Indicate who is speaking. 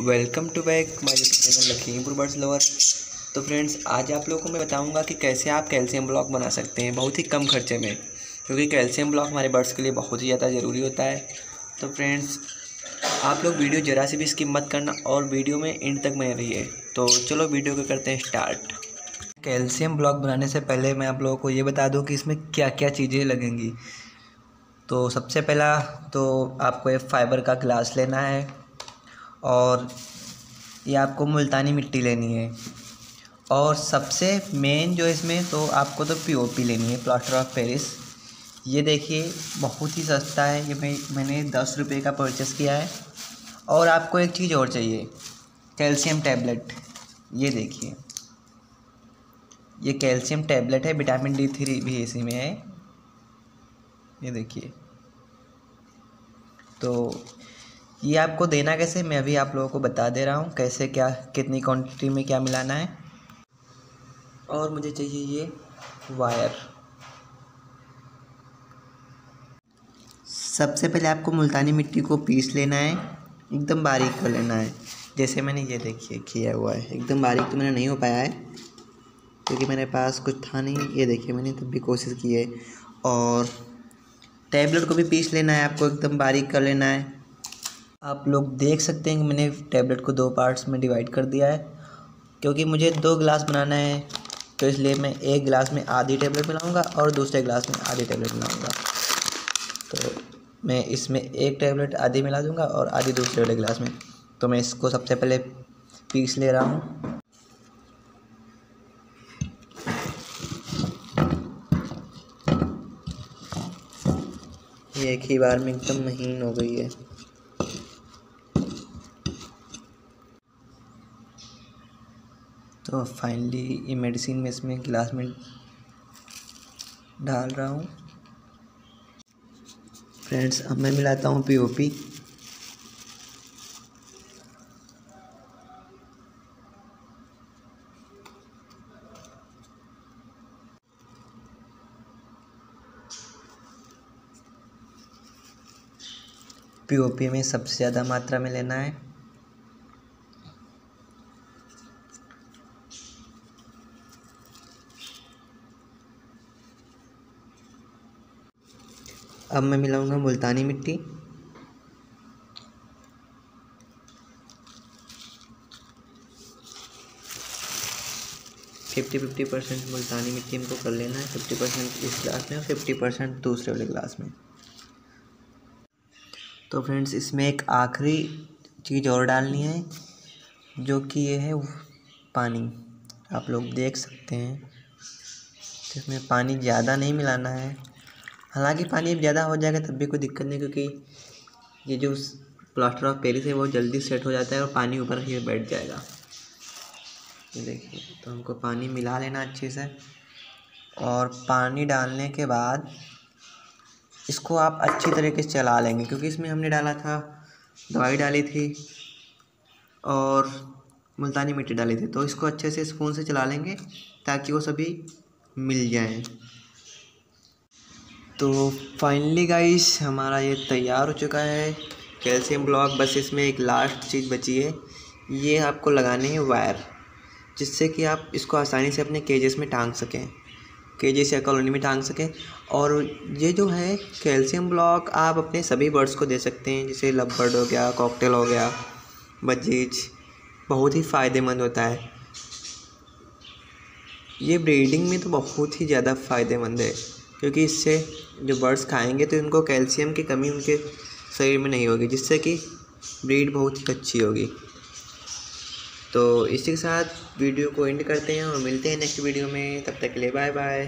Speaker 1: Welcome to back my channel Lakhimpur birds lover. तो friends, आज आप लोगों को मैं बताऊँगा कि कैसे आप कैल्शियम ब्लॉक बना सकते हैं बहुत ही कम खर्चे में, क्योंकि कैल्शियम ब्लॉक हमारे बर्ड्स के लिए बहुत ही ज़्यादा ज़रूरी होता है। तो फ्रेंड्स, आप लोग वीडियो ज़रा से भी स्किप मत करना और वीडियो में एंड तक में रहिए। तो चलो वीडियो को करते हैं स्टार्ट। कैल्शियम ब्लॉक बनाने से पहले मैं आप लोगों को ये बता दूँ कि इसमें क्या क्या चीज़ें लगेंगी। तो सबसे पहला तो आपको एक फ़ाइबर का ग्लास लेना है। और ये आपको मुल्तानी मिट्टी लेनी है। और सबसे मेन जो इसमें तो आपको तो पीओपी लेनी है प्लास्टर ऑफ़ पेरिस ये देखिए, बहुत ही सस्ता है। ये मैं, मैंने दस रुपये का परचेस किया है। और आपको एक चीज़ और चाहिए कैल्शियम टैबलेट ये देखिए, ये कैल्शियम टैबलेट है विटामिन डी थ्री भी इसी में है। ये देखिए तो ये आपको देना कैसे? मैं अभी आप लोगों को बता दे रहा हूँ कैसे क्या, कितनी क्वांटिटी में क्या मिलाना है। और मुझे चाहिए ये वायर सबसे पहले आपको मुल्तानी मिट्टी को पीस लेना है, एकदम बारीक कर लेना है। जैसे मैंने ये देखिए, किया हुआ है। एकदम बारीक तो मैंने नहीं हो पाया है, क्योंकि मेरे पास कुछ था नहीं। ये देखिए, मैंने तब भी कोशिश की है। और टैबलेट को भी पीस लेना है, आपको एकदम बारीक कर लेना है। आप लोग देख सकते हैं कि मैंने टैबलेट को दो पार्ट्स में डिवाइड कर दिया है। क्योंकि मुझे दो गिलास बनाना है तो इसलिए मैं एक गिलास में आधी टैबलेट मिलाऊँगा और दूसरे गिलास में आधी टैबलेट मिलाऊँगा तो मैं इसमें एक टैबलेट आधी मिला दूँगा और आधी दूसरे वाले गिलास में। तो मैं इसको सबसे पहले पीस ले रहा हूँ। ये एक ही बार में एकदम महीन हो गई है। तो फाइनली ये मेडिसिन में इसमें गिलास में डाल रहा हूँ। फ्रेंड्स अब मैं मिलाता हूँ पीओपी पीओपी में सबसे ज़्यादा मात्रा में लेना है। अब मैं मिलाऊँगा मुल्तानी मिट्टी। फिफ्टी फिफ्टी परसेंट मुल्तानी मिट्टी हमको कर लेना है, फिफ्टी परसेंट इस ग्लास में और फिफ्टी परसेंट दूसरे वाले ग्लास में। तो फ्रेंड्स, इसमें एक आखिरी चीज़ और डालनी है, जो कि ये है पानी। आप लोग देख सकते हैं इसमें पानी ज़्यादा नहीं मिलाना है। हालाँकि पानी अब ज़्यादा हो जाएगा तब भी कोई दिक्कत नहीं, क्योंकि ये जो प्लास्टर ऑफ़ पेरिस है, वो जल्दी सेट हो जाता है और पानी ऊपर ही बैठ जाएगा। ये देखिए तो हमको पानी मिला लेना अच्छे से। और पानी डालने के बाद इसको आप अच्छी तरीके से चला लेंगे, क्योंकि इसमें हमने डाला था, दवाई डाली थी और मुल्तानी मिट्टी डाली थी। तो इसको अच्छे से स्पून से चला लेंगे ताकि वो सभी मिल जाएँ। तो फाइनली गाइस हमारा ये तैयार हो चुका है। कैल्शियम ब्लॉक बस इसमें एक लास्ट चीज़ बची है। ये आपको लगाने हैं वायर जिससे कि आप इसको आसानी से अपने केजेस में टांग सकें केजेस या कॉलोनी में टांग सकें। और ये जो है, कैल्शियम ब्लॉक आप अपने सभी बर्ड्स को दे सकते हैं। जैसे लव बर्ड हो गया कॉकटेल हो गया बजीज बहुत ही फ़ायदेमंद होता है। ये ब्रीडिंग में तो बहुत ही ज़्यादा फ़ायदेमंद है। क्योंकि इससे जो बर्ड्स खाएँगे तो इनको कैल्शियम की कमी उनके शरीर में नहीं होगी, जिससे कि ब्रीड बहुत ही अच्छी होगी। तो इसी के साथ वीडियो को एंड करते हैं और मिलते हैं नेक्स्ट वीडियो में, तब तक के लिए बाय बाय